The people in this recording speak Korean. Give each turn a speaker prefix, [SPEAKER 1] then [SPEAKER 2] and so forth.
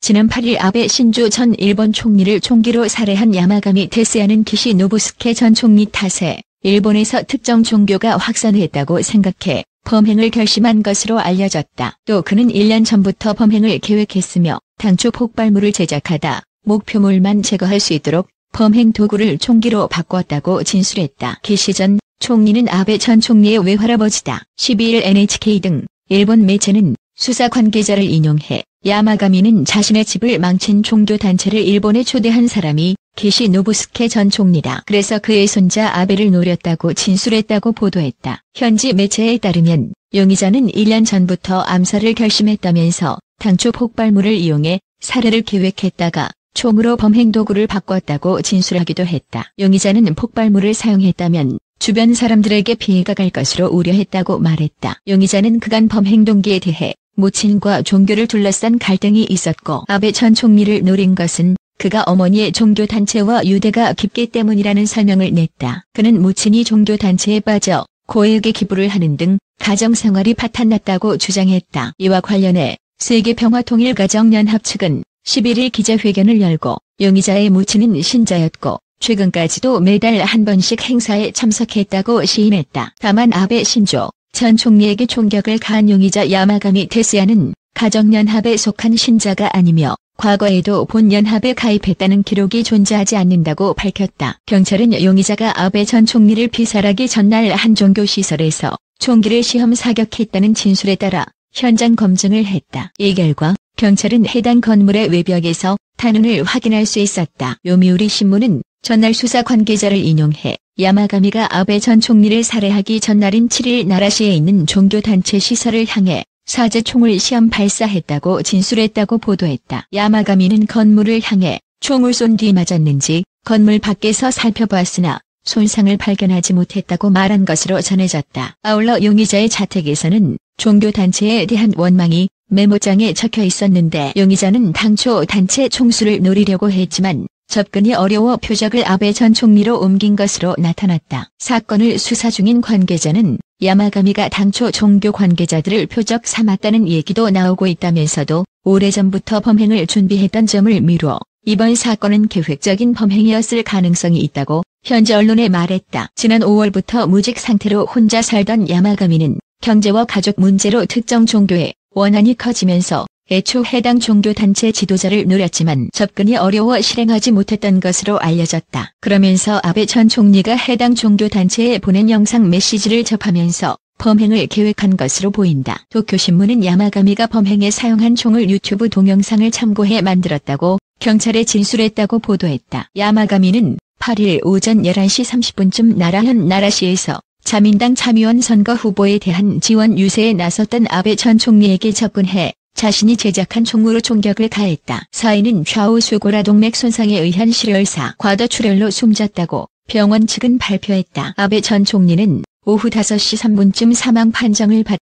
[SPEAKER 1] 지난 8일 아베 신조 전 일본 총리를 총기로 살해한 야마가미 테츠야는 기시 노부스케 전 총리 탓에 일본에서 특정 종교가 확산했다고 생각해 범행을 결심한 것으로 알려졌다. 또 그는 1년 전부터 범행을 계획했으며 당초 폭발물을 제작하다 목표물만 제거할 수 있도록 범행 도구를 총기로 바꿨다고 진술했다. 기시 전 총리는 아베 전 총리의 외할아버지다. 12일 NHK 등 일본 매체는 수사 관계자를 인용해 야마가미는 자신의 집을 망친 종교단체를 일본에 초대한 사람이 기시 노부스케 전 총리다. 그래서 그의 손자 아베를 노렸다고 진술했다고 보도했다. 현지 매체에 따르면 용의자는 1년 전부터 암살을 결심했다면서 당초 폭발물을 이용해 살해를 계획했다가 총으로 범행 도구를 바꿨다고 진술하기도 했다. 용의자는 폭발물을 사용했다면 주변 사람들에게 피해가 갈 것으로 우려했다고 말했다. 용의자는 그간 범행 동기에 대해 모친과 종교를 둘러싼 갈등이 있었고 아베 전 총리를 노린 것은 그가 어머니의 종교단체와 유대가 깊기 때문이라는 설명을 냈다. 그는 모친이 종교단체에 빠져 고액의 기부를 하는 등 가정생활이 파탄났다고 주장했다. 이와 관련해 세계평화통일가정연합 측은 11일 기자회견을 열고 용의자의 모친은 신자였고 최근까지도 매달 한 번씩 행사에 참석했다고 시인했다. 다만 아베 신조 전 총리에게 총격을 가한 용의자 야마가미 테스야는 가정연합에 속한 신자가 아니며 과거에도 본 연합에 가입했다는 기록이 존재하지 않는다고 밝혔다. 경찰은 용의자가 아베 전 총리를 피살하기 전날 한 종교 시설에서 총기를 시험 사격했다는 진술에 따라 현장 검증을 했다. 이 결과 경찰은 해당 건물의 외벽에서 탄원을 확인할 수 있었다. 요미우리 신문은 전날 수사 관계자를 인용해 야마가미가 아베 전 총리를 살해하기 전날인 7일 나라시에 있는 종교단체 시설을 향해 사제총을 시험 발사했다고 진술했다고 보도했다. 야마가미는 건물을 향해 총을 쏜 뒤 맞았는지 건물 밖에서 살펴보았으나 손상을 발견하지 못했다고 말한 것으로 전해졌다. 아울러 용의자의 자택에서는 종교단체에 대한 원망이 메모장에 적혀 있었는데 용의자는 당초 단체 총수를 노리려고 했지만 접근이 어려워 표적을 아베 전 총리로 옮긴 것으로 나타났다. 사건을 수사 중인 관계자는 야마가미가 당초 종교 관계자들을 표적 삼았다는 얘기도 나오고 있다면서도 오래전부터 범행을 준비했던 점을 미루어 이번 사건은 계획적인 범행이었을 가능성이 있다고 현지 언론에 말했다. 지난 5월부터 무직 상태로 혼자 살던 야마가미는 경제와 가족 문제로 특정 종교에 원한이 커지면서 애초 해당 종교 단체 지도자를 노렸지만 접근이 어려워 실행하지 못했던 것으로 알려졌다. 그러면서 아베 전 총리가 해당 종교 단체에 보낸 영상 메시지를 접하면서 범행을 계획한 것으로 보인다. 도쿄신문은 야마가미가 범행에 사용한 총을 유튜브 동영상을 참고해 만들었다고 경찰에 진술했다고 보도했다. 야마가미는 8일 오전 11시 30분쯤 나라현 나라시에서 자민당 참의원 선거 후보에 대한 지원 유세에 나섰던 아베 전 총리에게 접근해 자신이 제작한 총으로 총격을 가했다. 사인은 좌우 쇄골화 동맥 손상에 의한 실혈사 과도 출혈로 숨졌다고 병원 측은 발표했다. 아베 전 총리는 오후 5시 3분쯤 사망 판정을 받